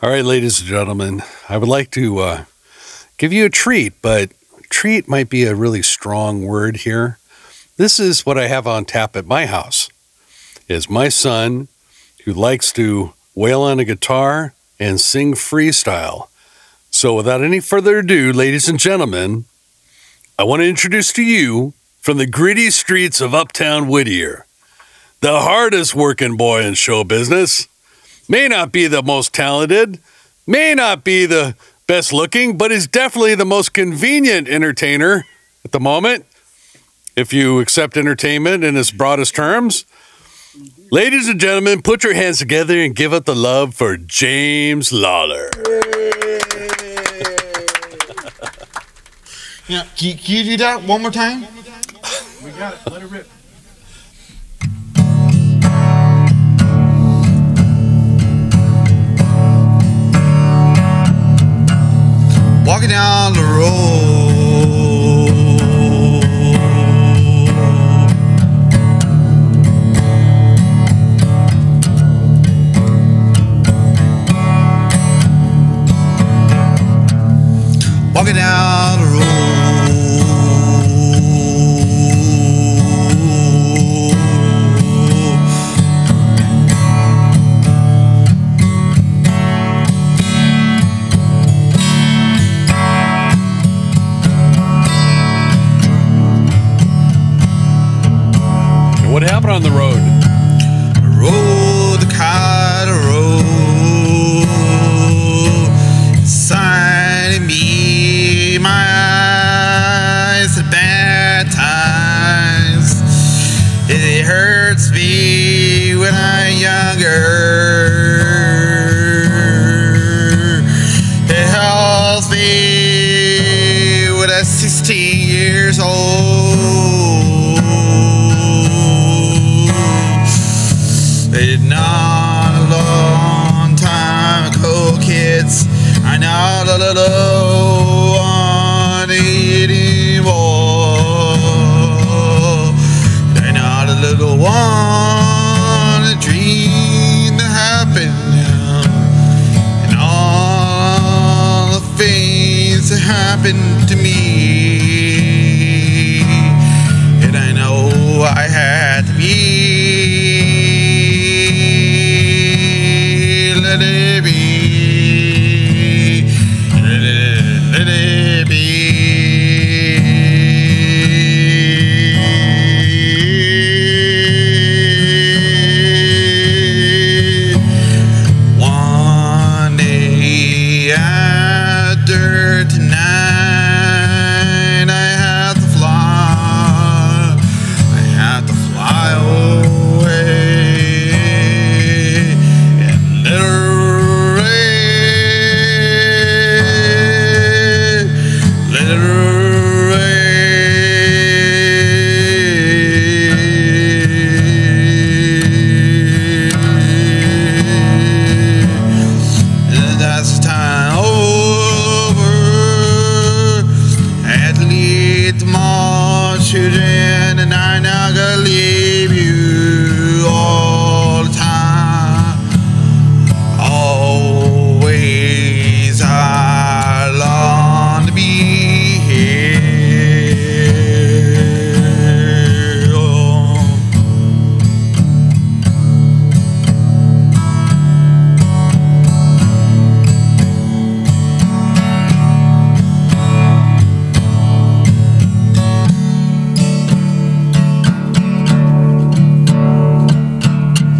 All right, ladies and gentlemen, I would like to uh, give you a treat, but treat might be a really strong word here. This is what I have on tap at my house. Is my son who likes to wail on a guitar and sing freestyle. So without any further ado, ladies and gentlemen, I want to introduce to you from the gritty streets of Uptown Whittier, the hardest working boy in show business may not be the most talented, may not be the best looking, but is definitely the most convenient entertainer at the moment, if you accept entertainment in its broadest terms. Ladies and gentlemen, put your hands together and give up the love for James Lawler. Yeah, can, can you do that one more time? We got it. Let it rip. Walking down the road. Walking down on the road? Road the of road Signing me my eyes at bad times. It hurts me when I'm younger. It helps me when I'm 16 years old happened to me. And I know I had to be. Let it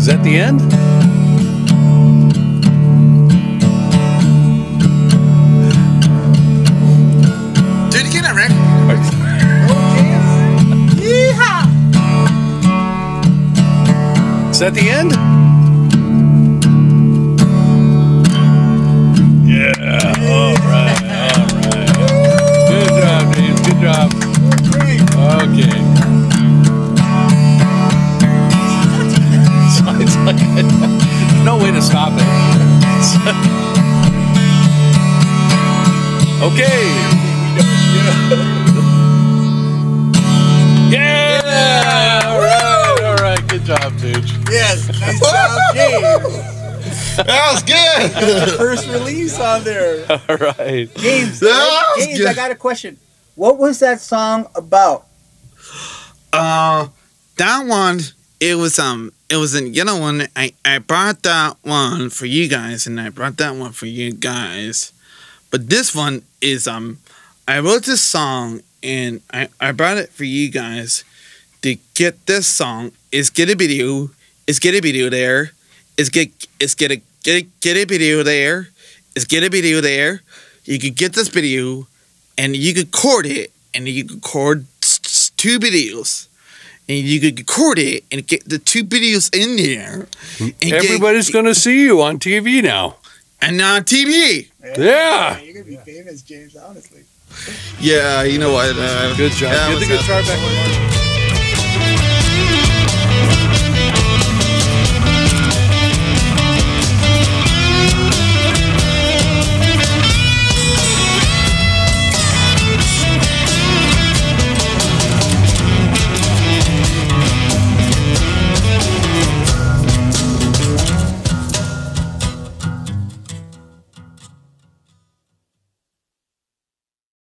that the end? Do it again, Rick. Is that the end? okay. Yeah. All right. All right. Good job, dude. Yes. Nice job, James. That was good. First release on there. All right. James, That James, good. I got a question. What was that song about? Uh, that one, it was um, it was a yellow one. I I brought that one for you guys, and I brought that one for you guys. But this one is um, I wrote this song, and I I brought it for you guys to get this song. Is get a video. Is get a video there. Is get is get a get a, get a video there. Is get a video there. You could get this video, and you could chord it, and you could s- two videos and you could record it and get the two videos in there. And get- Everybody's going to see you on TV now. and on TV. Yeah. You're gonna be famous, James. Honestly. Yeah, you know what? Uh, Good job. that Get the guitar back.